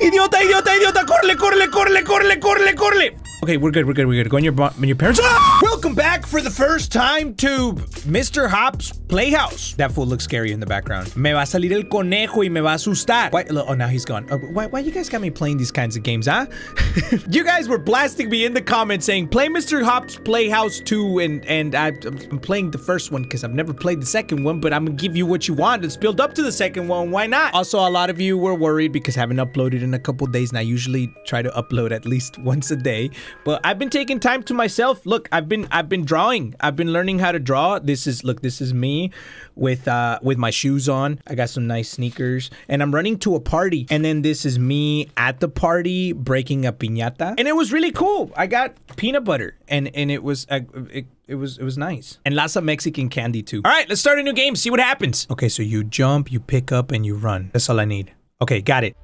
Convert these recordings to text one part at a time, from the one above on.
Idiota, idiota, idiota. Corre, corre, corre, corre, corre, corre. Okay, we're good, we're good, we're good. Go in your, in your parents. Ah! Welcome back for the first time to Mr. Hop's Playhouse. That fool looks scary in the background. Me va a salir el conejo y me va a asustar. Why, oh, now he's gone. Uh, why, why you guys got me playing these kinds of games, huh? you guys were blasting me in the comments saying, play Mr. Hop's Playhouse 2, and, and I, am playing the first one because I've never played the second one, but I'm gonna give you what you want. It's build up to the second one. Why not? Also, a lot of you were worried because I haven't uploaded in a couple days, and I usually try to upload at least once a day. But I've been taking time to myself. Look, I've been I've been drawing. I've been learning how to draw. This is look, this is me with uh with my shoes on. I got some nice sneakers and I'm running to a party. And then this is me at the party breaking a piñata. And it was really cool. I got peanut butter and and it was uh, it, it was it was nice. And lots of Mexican candy too. All right, let's start a new game. See what happens. Okay, so you jump, you pick up and you run. That's all I need. Okay, got it.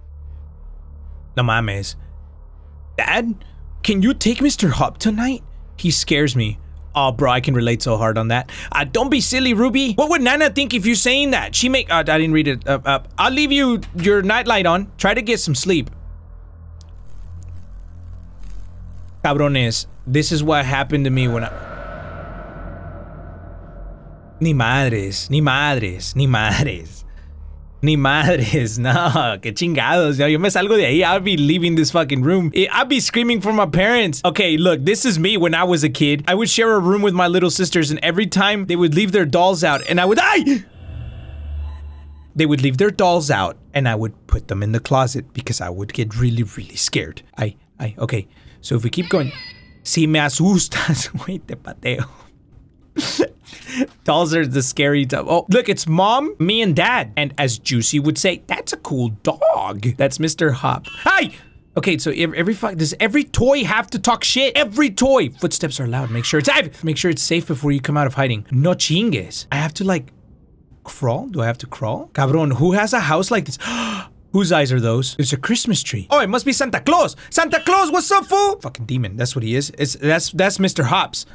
No mames. Dad? Can you take Mr. Hop tonight? He scares me. Oh, bro, I can relate so hard on that. Uh, don't be silly, Ruby. What would Nana think if you're saying that? She make- uh, I didn't read it. Uh, uh, I'll leave you your nightlight on. Try to get some sleep. Cabrones, this is what happened to me when I... Ni madres, ni madres, ni madres. Ni madres, no, que chingados. Yo, me salgo de ahí. I'll be leaving this fucking room. Eh, I'll be screaming for my parents. Okay, look, this is me when I was a kid. I would share a room with my little sisters, and every time they would leave their dolls out, and I would, die. They would leave their dolls out, and I would put them in the closet because I would get really, really scared. I, I, okay. So if we keep going, si me asustas, wait, te pateo. Dolls are the scary Oh, look, it's mom, me, and dad. And as Juicy would say, that's a cool dog. That's Mr. Hop. Hi! Okay, so every, every does every toy have to talk shit? Every toy. Footsteps are loud. Make sure it's safe. Make sure it's safe before you come out of hiding. No chingues. I have to like crawl. Do I have to crawl? Cabron, who has a house like this? Whose eyes are those? It's a Christmas tree. Oh, it must be Santa Claus. Santa Claus, what's up, fool? Fucking demon. That's what he is. It's that's that's Mr. Hops.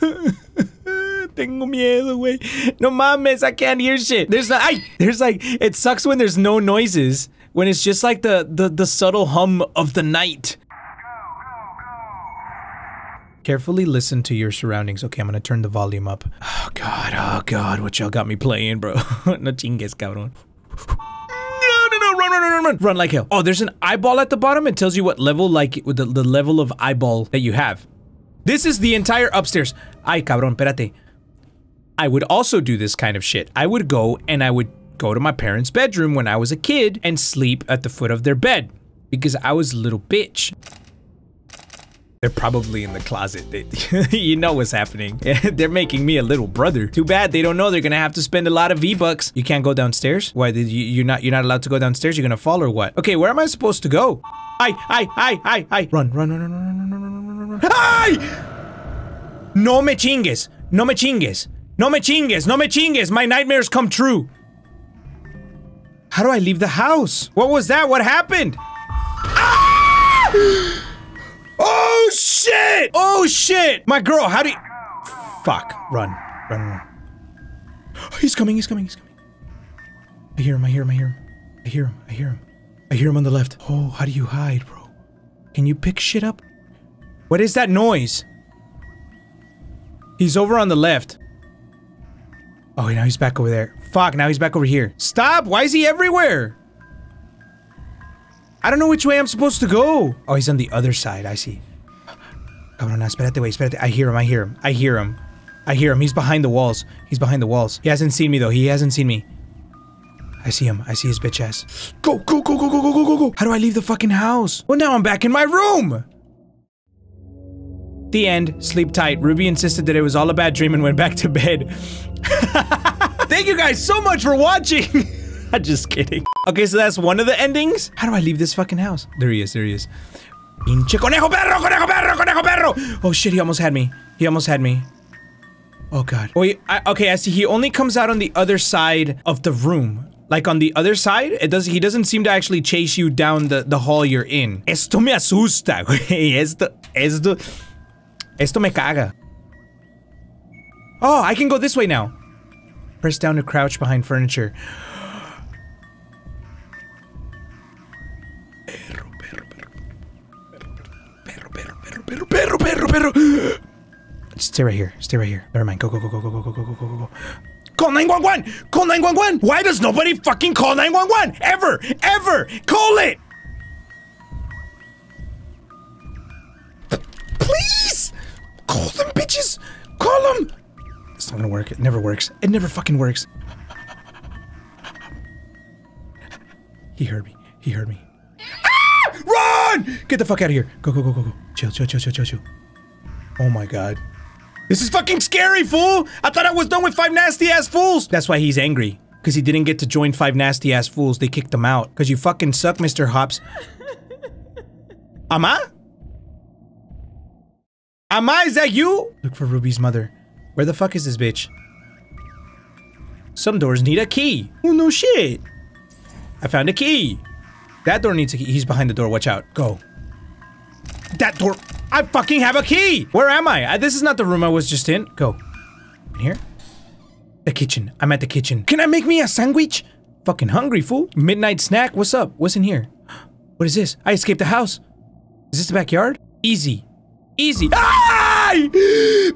Tengo miedo, güey. No mames, I can't hear shit. There's like, ay, there's like, it sucks when there's no noises. When it's just like the, the, the subtle hum of the night. Carefully listen to your surroundings. Okay, I'm gonna turn the volume up. Oh god, oh god, what y'all got me playing, bro. no chingues, cabrón. No, no, no, run, run, run, run, run like hell. Oh, there's an eyeball at the bottom. It tells you what level, like, the, the level of eyeball that you have. This is the entire upstairs. Ay, cabrón, espérate. I would also do this kind of shit. I would go and I would go to my parents' bedroom when I was a kid and sleep at the foot of their bed because I was a little bitch. They're probably in the closet. They, you know what's happening. They're making me a little brother. Too bad they don't know they're gonna have to spend a lot of V-Bucks. You can't go downstairs? Why, you, you're not you're not allowed to go downstairs? You're gonna fall or what? Okay, where am I supposed to go? Hi, hi, hi, hi, hi. Run, run, run, run, run, run, run, run, run, run. Hi! No me chingues. No me chingues. No me chingues, no me chingues, my nightmares come true. How do I leave the house? What was that? What happened? Ah! Oh shit! Oh shit! My girl, how do you- Fuck, run, run, run. he's coming, he's coming, he's coming. I hear him, I hear him, I hear him. I hear him, I hear him. I hear him on the left. Oh, how do you hide, bro? Can you pick shit up? What is that noise? He's over on the left. Oh, now he's back over there. Fuck, now he's back over here. Stop! Why is he everywhere? I don't know which way I'm supposed to go. Oh, he's on the other side. I see. Cabrón, espérate, wait, espérate. I hear him, I hear him. I hear him. I hear him. He's behind the walls. He's behind the walls. He hasn't seen me, though. He hasn't seen me. I see him. I see his bitch ass. Go, go, go, go, go, go, go, go, go. How do I leave the fucking house? Well, now I'm back in my room. The end. Sleep tight. Ruby insisted that it was all a bad dream and went back to bed. Thank you guys so much for watching. I'm just kidding. Okay, so that's one of the endings. How do I leave this fucking house? There he is. There he is. Pinche conejo perro, conejo perro, conejo perro. Oh shit, he almost had me. He almost had me. Oh god. Wait, I, okay, I see. He only comes out on the other side of the room. Like on the other side, it does. He doesn't seem to actually chase you down the the hall you're in. Esto me asusta, güey. Esto, esto, esto me caga. Oh, I can go this way now. Press down to crouch behind furniture. perro, perro, perro. Perro, perro, perro, perro, perro, perro, perro, perro. Stay right here. Stay right here. Never mind. Go, go, go, go, go, go, go, go, go, go, go. Call 911! Call 911! Why does nobody fucking call 911? Ever! Ever! Call it! Please! Call them, bitches! Call them! It's not gonna work. It never works. It never fucking works. He heard me. He heard me. Ah! Run! Get the fuck out of here. Go, go, go, go, go. Chill, chill, chill, chill, chill, chill. Oh my god. This is fucking scary, fool! I thought I was done with five nasty ass fools! That's why he's angry. Because he didn't get to join five nasty ass fools. They kicked him out. Because you fucking suck, Mr. Hops. Ama? Ama, is that you? Look for Ruby's mother. Where the fuck is this bitch? Some doors need a key. Oh, no shit. I found a key. That door needs a key. He's behind the door. Watch out. Go. That door. I fucking have a key. Where am I? I? This is not the room I was just in. Go. In here? The kitchen. I'm at the kitchen. Can I make me a sandwich? Fucking hungry, fool. Midnight snack. What's up? What's in here? What is this? I escaped the house. Is this the backyard? Easy. Easy. ¡Ay!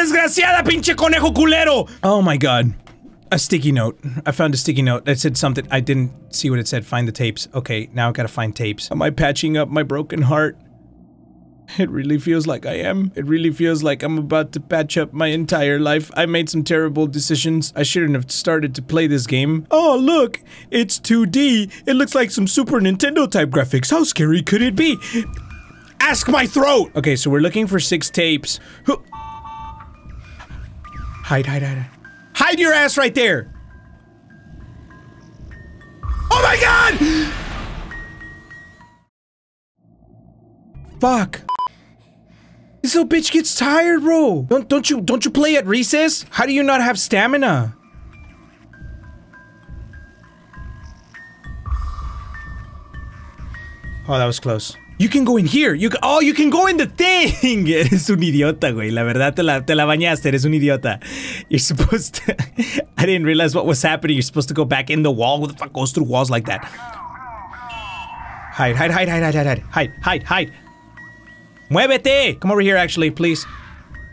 ¡Perra desgraciada, pinche conejo culero! Oh my god. A sticky note. I found a sticky note that said something. I didn't see what it said. Find the tapes. Okay, now I gotta find tapes. Am I patching up my broken heart? It really feels like I am. It really feels like I'm about to patch up my entire life. I made some terrible decisions. I shouldn't have started to play this game. Oh, look! It's 2D. It looks like some Super Nintendo type graphics. How scary could it be? Ask my throat! Okay, so we're looking for six tapes. Hide, hide, hide. Hide your ass right there! Oh my god! Fuck. This little bitch gets tired, bro. Don't don't you don't you play at recess? How do you not have stamina? Oh, that was close. You can go in here. You can, oh, you can go in the thing. Eres un idiota, güey. La verdad, te la, te la bañaste. Eres un idiota. You're supposed to... I didn't realize what was happening. You're supposed to go back in the wall. Who the fuck goes through walls like that? Hide, hide, hide, hide, hide, hide, hide. Hide, hide, hide. Muévete! Come over here, actually, please.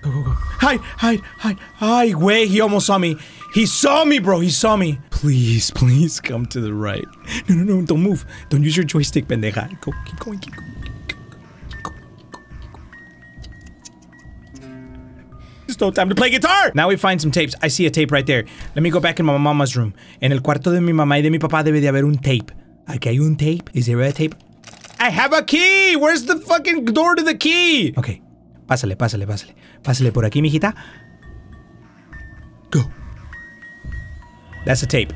Go, go, go. Hide, hide, hide. Ay, güey, he almost saw me. He saw me, bro. He saw me. Please, please come to the right. No, no, no, don't move. Don't use your joystick, pendeja. Go, keep going, keep going. There's no time to play guitar. Now we find some tapes. I see a tape right there. Let me go back in my mama's room. En el cuarto de mi mamá y de mi papá debe de haber un tape. Aquí hay un tape. Is there a tape? I have a key! Where's the fucking door to the key? Okay. Pásale, pásale, pásale. Pásale por aquí, mijita. Go. That's a tape.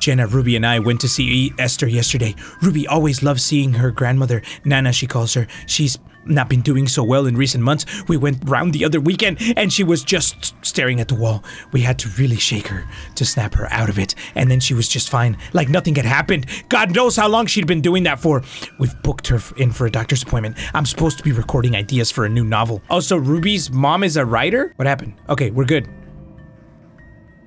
Jenna, Ruby, and I went to see Esther yesterday. Ruby always loves seeing her grandmother. Nana, she calls her. She's not been doing so well in recent months. We went round the other weekend and she was just staring at the wall. We had to really shake her to snap her out of it. And then she was just fine, like nothing had happened. God knows how long she'd been doing that for. We've booked her in for a doctor's appointment. I'm supposed to be recording ideas for a new novel. Also, Ruby's mom is a writer? What happened? Okay, we're good.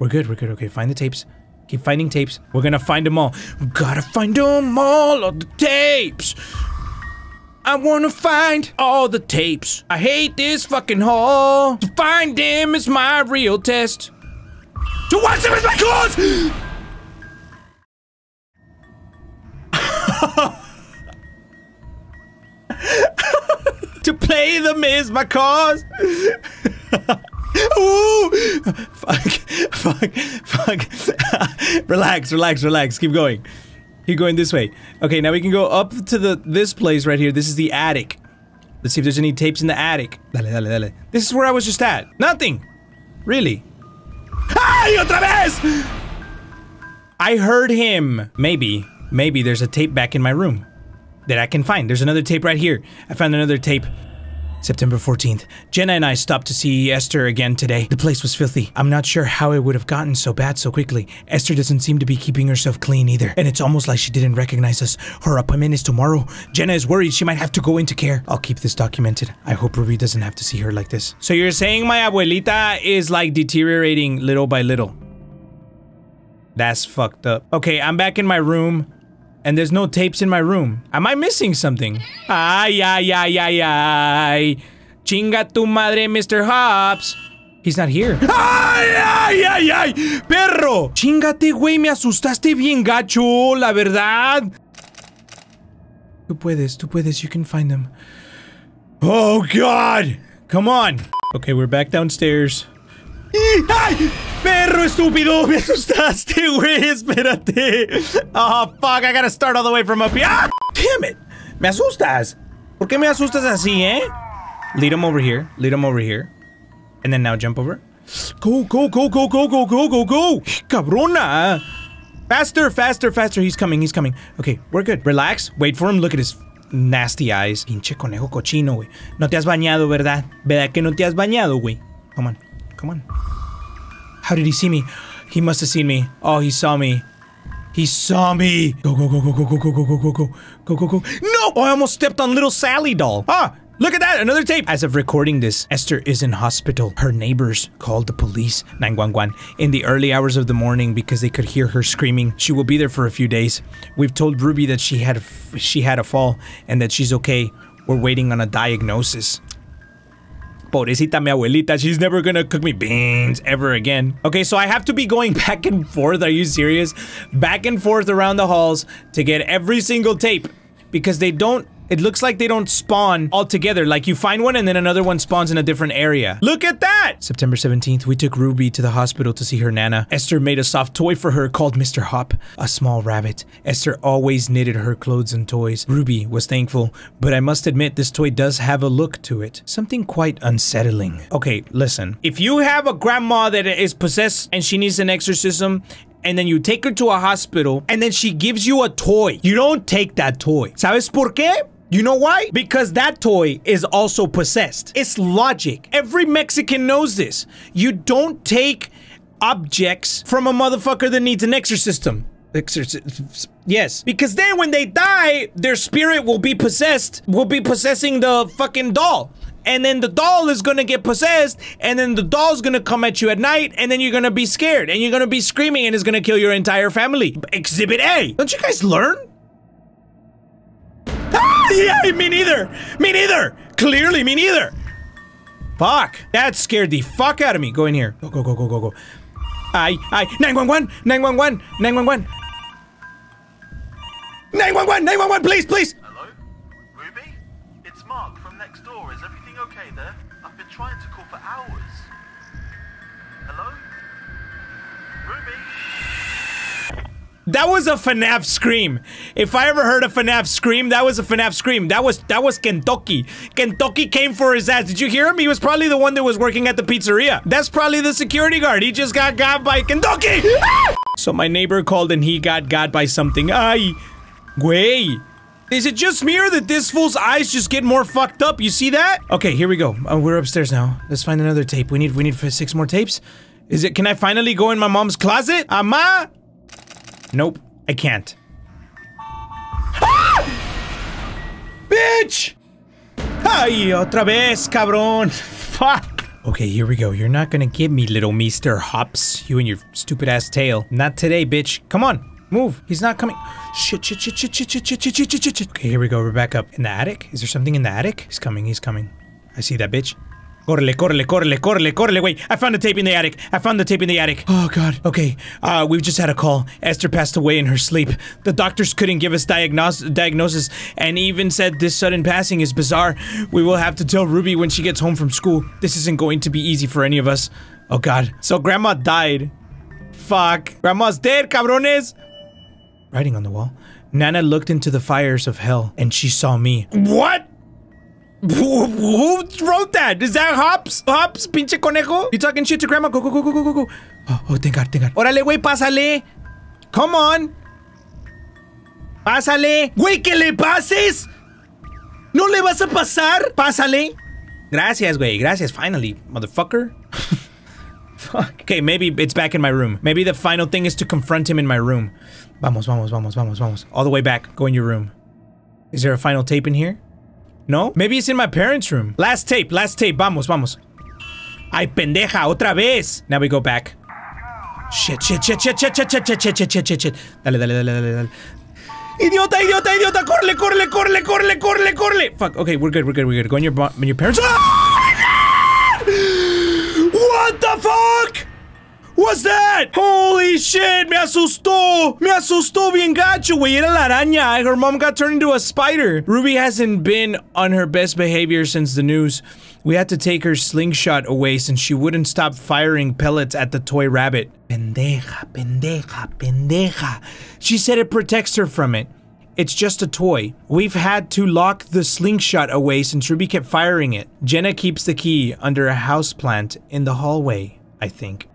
We're good, we're good. Okay, find the tapes. Keep finding tapes. We're gonna find them all. We gotta find them all, of the tapes. I wanna find all the tapes. I hate this fucking hall. To find them is my real test. To watch them is my cause! to play them is my cause. Ooh! Fuck, fuck, fuck. relax, relax, relax. Keep going. Keep going this way. Okay, now we can go up to the this place right here. This is the attic. Let's see if there's any tapes in the attic. Dale, dale, dale. This is where I was just at. Nothing. Really. ¡Ay, otra vez! I heard him. Maybe, maybe there's a tape back in my room that I can find. There's another tape right here. I found another tape. September 14th. Jenna and I stopped to see Esther again today. The place was filthy. I'm not sure how it would have gotten so bad so quickly. Esther doesn't seem to be keeping herself clean either. And it's almost like she didn't recognize us. Her appointment is tomorrow. Jenna is worried she might have to go into care. I'll keep this documented. I hope Ruby doesn't have to see her like this. So you're saying my abuelita is like deteriorating little by little? That's fucked up. Okay, I'm back in my room. And there's no tapes in my room. Am I missing something? Ay, ay, ay, ay, ay. Chinga tu madre, Mr. Hops. He's not here. ¡Ay, ay, ay, ay! ¡Perro! Chingate, güey, me asustaste bien gacho, la verdad. Tú puedes, tú puedes, you can find them. Oh, God! Come on! Okay, we're back downstairs. ¡Ay! ¡Perro estúpido! ¡Me asustaste, güey! Espérate. Oh, fuck, I gotta start all the way from up here. ¡Ah! Damn it! Me asustas. ¿Por qué me asustas así, eh? Lead him over here. Lead him over here. And then now jump over. Go, go, go, go, go, go, go, go, go! Cabrona! Faster, faster, faster. He's coming, he's coming. Okay, we're good. Relax. Wait for him. Look at his nasty eyes. Pinche conejo cochino, güey. No te has bañado, ¿verdad? ¿Verdad que no te has bañado, güey? Come on. Come on. How did he see me? He must have seen me. Oh, he saw me. He saw me. Go, go, go, go, go, go, go, go, go, go, go, go, go, go. No! Oh, I almost stepped on little Sally doll. Ah! Look at that, another tape. As of recording this, Esther is in hospital. Her neighbors called the police 911 in the early hours of the morning because they could hear her screaming. She will be there for a few days. We've told Ruby that she had she had a fall and that she's okay. We're waiting on a diagnosis. Pobrecita mi abuelita, she's never gonna cook me beans ever again. Okay, so I have to be going back and forth, are you serious? Back and forth around the halls to get every single tape because they don't it looks like they don't spawn all together. Like you find one and then another one spawns in a different area. Look at that! September 17th, we took Ruby to the hospital to see her nana. Esther made a soft toy for her called Mr. Hop, a small rabbit. Esther always knitted her clothes and toys. Ruby was thankful, but I must admit this toy does have a look to it. Something quite unsettling. Okay, listen. If you have a grandma that is possessed and she needs an exorcism and then you take her to a hospital and then she gives you a toy. You don't take that toy. ¿Sabes por qué? You know why? Because that toy is also possessed. It's logic. Every Mexican knows this. You don't take objects from a motherfucker that needs an exorcism. Exorcism. Yes. Because then when they die, their spirit will be possessed, will be possessing the fucking doll. And then the doll is gonna get possessed, and then the doll's gonna come at you at night, and then you're gonna be scared, and you're gonna be screaming, and it's gonna kill your entire family. Exhibit A. Don't you guys learn? yeah, me neither. Me neither. Clearly, me neither. Fuck. That scared the fuck out of me. Go in here. Go, go, go, go, go, go. I, I, 911, 911, 911. 911, 911, please, please. That was a FNAF scream. If I ever heard a FNAF scream, that was a FNAF scream. That was that was Kentucky. Kentucky came for his ass. Did you hear him? He was probably the one that was working at the pizzeria. That's probably the security guard. He just got got by Kentucky. so my neighbor called and he got got by something. I, güey. Is it just me or that this fool's eyes just get more fucked up? You see that? Okay, here we go. Uh, we're upstairs now. Let's find another tape. We need we need six more tapes. Is it? Can I finally go in my mom's closet? Ama? Nope, I can't. Ah! Bitch! Ay, otra vez, cabrón. Fuck. Okay, here we go. You're not gonna get me, little Mr. Hops. You and your stupid ass tail. Not today, bitch. Come on, move. He's not coming. Shit, shit, shit, shit, shit, shit, shit, shit, shit, shit, shit. Okay, here we go. We're back up. In the attic? Is there something in the attic? He's coming, he's coming. I see that bitch. Correle, correle, correle, correle, correle. Wait, I found the tape in the attic. I found the tape in the attic. Oh, God. Okay, uh, we've just had a call. Esther passed away in her sleep. The doctors couldn't give us diagnos diagnosis and even said this sudden passing is bizarre. We will have to tell Ruby when she gets home from school. This isn't going to be easy for any of us. Oh, God. So Grandma died. Fuck. Grandma's dead, cabrones. Writing on the wall. Nana looked into the fires of hell and she saw me. What? Who, wrote that? Is that Hops? Hops, pinche conejo? You talking shit to grandma? Go, go, go, go, go, go, go. Oh, oh, thank God, thank God. Órale, güey, pásale. Come on. Pásale. Güey, que le pases. ¿No le vas a pasar? Pásale. Gracias, güey. Gracias, finally, motherfucker. Fuck. Okay, maybe it's back in my room. Maybe the final thing is to confront him in my room. Vamos, vamos, vamos, vamos, vamos. All the way back. Go in your room. Is there a final tape in here? No? Maybe it's in my parents' room. Last tape, last tape. Vamos, vamos. Ay, pendeja, otra vez. Now we go back. Shit, shit, shit, shit, shit, shit, shit, shit, shit, shit, shit, shit. Dale, dale, dale, dale, dale. Idiota, idiota, idiota. Corre, corre, corre, corre, corre, corre. Fuck. Okay, we're good. We're good. We're good. Go in your, in your parents. Oh What's that? Holy shit, me asustó. Me asustó bien gacho, güey. Era la araña. Her mom got turned into a spider. Ruby hasn't been on her best behavior since the news. We had to take her slingshot away since she wouldn't stop firing pellets at the toy rabbit. Pendeja, pendeja, pendeja. She said it protects her from it. It's just a toy. We've had to lock the slingshot away since Ruby kept firing it. Jenna keeps the key under a houseplant in the hallway, I think.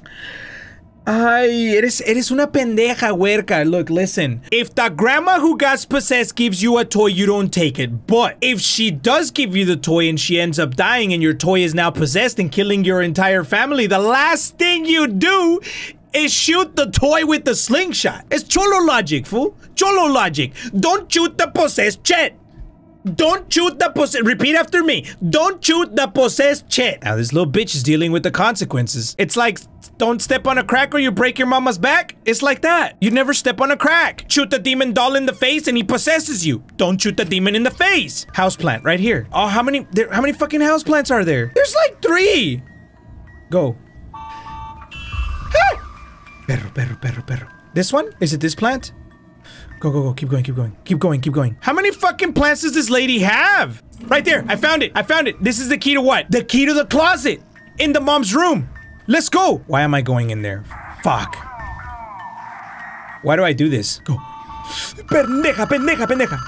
Ay, eres, eres una pendeja, huerca. Look, listen. If the grandma who got possessed gives you a toy, you don't take it. But if she does give you the toy and she ends up dying and your toy is now possessed and killing your entire family, the last thing you do is shoot the toy with the slingshot. It's cholo logic, fool. Cholo logic. Don't shoot the possessed Chet. Don't shoot the possessed. Repeat after me. Don't shoot the possessed Chet. Now this little bitch is dealing with the consequences. It's like don't step on a crack or you break your mama's back. It's like that. You never step on a crack. Shoot the demon doll in the face and he possesses you. Don't shoot the demon in the face. Houseplant right here. Oh, how many? There, how many fucking houseplants are there? There's like three. Go. Perro, perro, perro, perro. This one? Is it this plant? Go, go, go. Keep going, keep going. Keep going, keep going. How many fucking plants does this lady have? Right there. I found it. I found it. This is the key to what? The key to the closet. In the mom's room. Let's go. Why am I going in there? Fuck. Why do I do this? Go. Pendeja, pendeja, pendeja.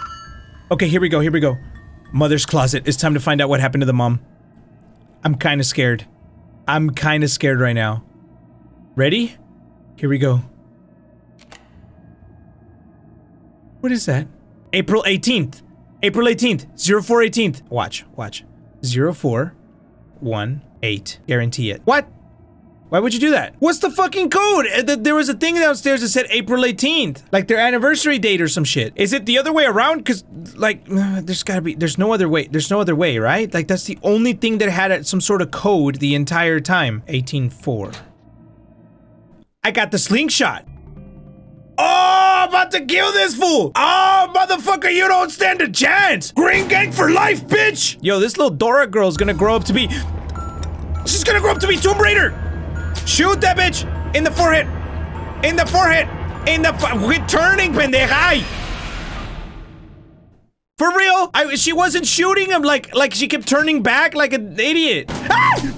Okay, here we go, here we go. Mother's closet. It's time to find out what happened to the mom. I'm kind of scared. I'm kind of scared right now. Ready? Here we go. What is that? April 18th. April 18th. 04 18th. Watch, watch. 04 1 8. Guarantee it. What? Why would you do that? What's the fucking code? Uh, There was a thing downstairs that said April 18th. Like their anniversary date or some shit. Is it the other way around? Cause like, uh, there's gotta be, there's no other way. There's no other way, right? Like that's the only thing that had some sort of code the entire time. 18-4. I got the slingshot. About to kill this fool. Oh, motherfucker, you don't stand a chance. Green gang for life, bitch. Yo, this little Dora girl's gonna grow up to be, she's gonna grow up to be Tomb Raider. Shoot that bitch! In the forehead! In the forehead! In the Quit turning, pendeja! For real? I, she wasn't shooting him like like she kept turning back like an idiot. Ah!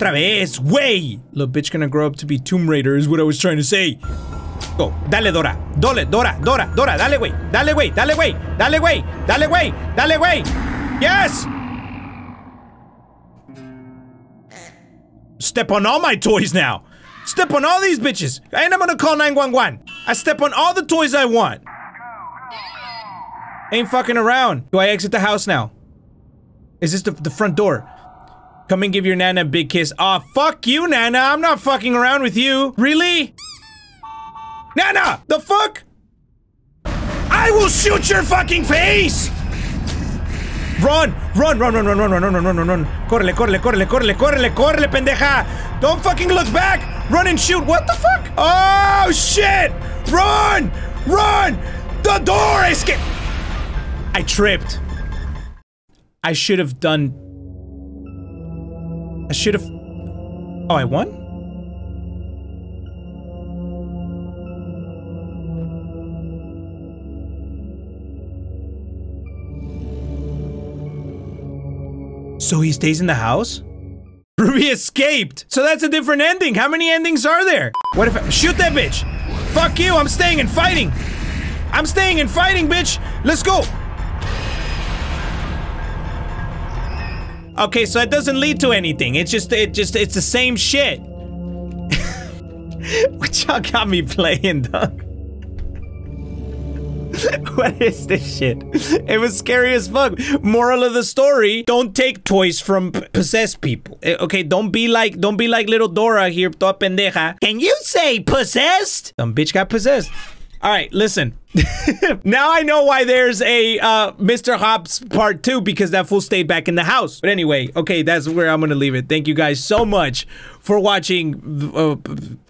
Way! Little bitch gonna grow up to be Tomb Raider is what I was trying to say. Go, dale Dora, dole, Dora, Dora, Dora, dale wey, dale wey, dale wey, dale wey, dale wey, dale wey. Yes! Step on all my toys now. Step on all these bitches. And I'm gonna call 911. I step on all the toys I want. Ain't fucking around. Do I exit the house now? Is this the, the front door? Come and give your Nana a big kiss. Aw, oh, fuck you, Nana. I'm not fucking around with you. Really? Nana! The fuck? I will shoot your fucking face! Run! Run, run, run, run, run, run, run, run, run, run. Córrele, córrele, córrele, córrele, córrele, córrele, pendeja! Don't fucking look back! Run and shoot! What the fuck? Oh, shit! Run! Run! The door escape! I tripped. I should have done... I should have... Oh, I won? So he stays in the house? Ruby escaped! So that's a different ending! How many endings are there? What if I- Shoot that bitch! Fuck you, I'm staying and fighting! I'm staying and fighting, bitch! Let's go! Okay, so it doesn't lead to anything. It's just, it just, it's the same shit. what y'all got me playing, dog? what is this shit? It was scary as fuck. Moral of the story: Don't take toys from possessed people. Eh, Okay, don't be like, don't be like little Dora here, toda pendeja. Can you say possessed? Some bitch got possessed. All right, listen. now I know why there's a uh, Mr. Hops part two because that fool stayed back in the house. But anyway, okay, that's where I'm gonna leave it. Thank you guys so much for watching uh,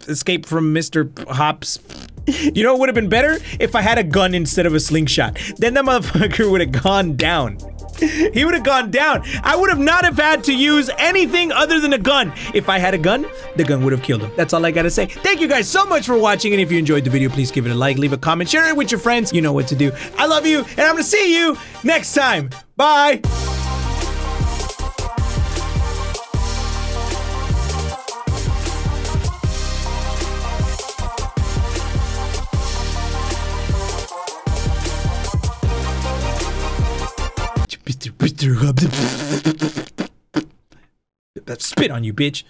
Escape from Mr. Hops You know what would have been better? If I had a gun instead of a slingshot. Then that motherfucker would have gone down. He would have gone down. I would have not have had to use anything other than a gun. If I had a gun, the gun would have killed him. That's all I gotta say. Thank you guys so much for watching. And if you enjoyed the video, please give it a like, leave a comment, share it with your friends. You know what to do. I love you, and I'm gonna see you next time. Bye. That spit on you, bitch.